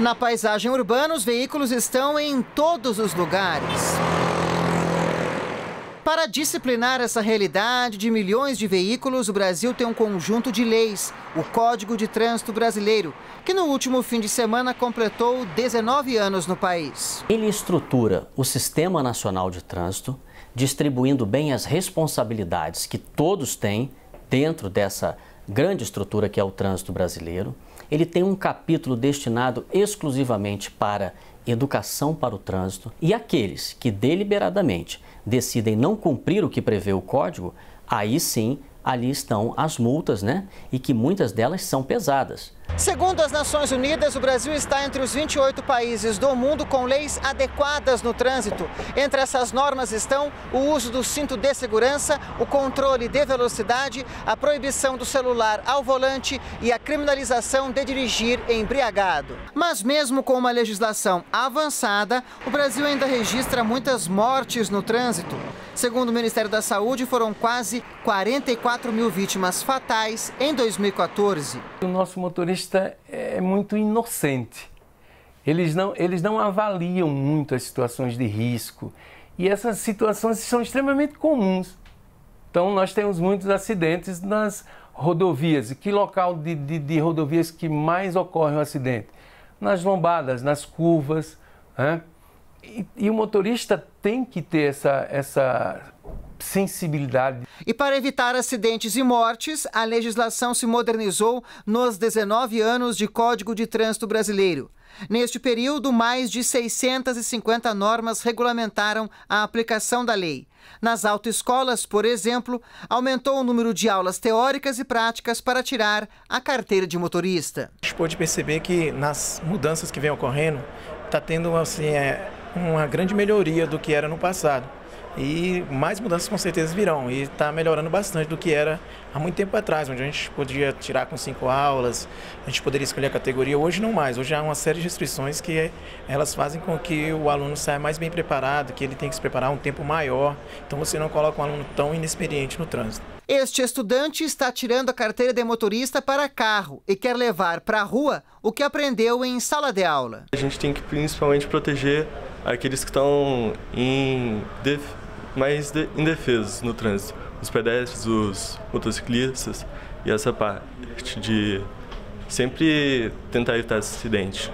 Na paisagem urbana, os veículos estão em todos os lugares. Para disciplinar essa realidade de milhões de veículos, o Brasil tem um conjunto de leis, o Código de Trânsito Brasileiro, que no último fim de semana completou 19 anos no país. Ele estrutura o Sistema Nacional de Trânsito, distribuindo bem as responsabilidades que todos têm dentro dessa grande estrutura que é o trânsito brasileiro. Ele tem um capítulo destinado exclusivamente para educação para o trânsito e aqueles que deliberadamente decidem não cumprir o que prevê o código, aí sim ali estão as multas, né? E que muitas delas são pesadas. Segundo as Nações Unidas, o Brasil está entre os 28 países do mundo com leis adequadas no trânsito. Entre essas normas estão o uso do cinto de segurança, o controle de velocidade, a proibição do celular ao volante e a criminalização de dirigir embriagado. Mas mesmo com uma legislação avançada, o Brasil ainda registra muitas mortes no trânsito. Segundo o Ministério da Saúde, foram quase 44 mil vítimas fatais em 2014. O nosso motorista é muito inocente. Eles não, eles não avaliam muito as situações de risco. E essas situações são extremamente comuns. Então, nós temos muitos acidentes nas rodovias. E que local de, de, de rodovias que mais ocorre o um acidente? Nas lombadas, nas curvas. Né? E, e, o motorista tem que ter essa, essa sensibilidade. E para evitar acidentes e mortes, a legislação se modernizou nos 19 anos de Código de Trânsito Brasileiro. Neste período, mais de 650 normas regulamentaram a aplicação da lei. Nas autoescolas, por exemplo, aumentou o número de aulas teóricas e práticas para tirar a carteira de motorista. A gente pode perceber que nas mudanças que vem ocorrendo, está tendo assim, é, uma grande melhoria do que era no passado. E mais mudanças com certeza virão. E está melhorando bastante do que era há muito tempo atrás, onde a gente podia tirar com cinco aulas, a gente poderia escolher a categoria. Hoje não mais. Hoje há uma série de restrições que elas fazem com que o aluno saia mais bem preparado, que ele tem que se preparar um tempo maior. Então você não coloca um aluno tão inexperiente no trânsito. Este estudante está tirando a carteira de motorista para carro e quer levar para a rua o que aprendeu em sala de aula. A gente tem que principalmente proteger aqueles que estão em def... mais de... indefesos no trânsito, os pedestres, os motociclistas e essa parte de sempre tentar evitar acidente.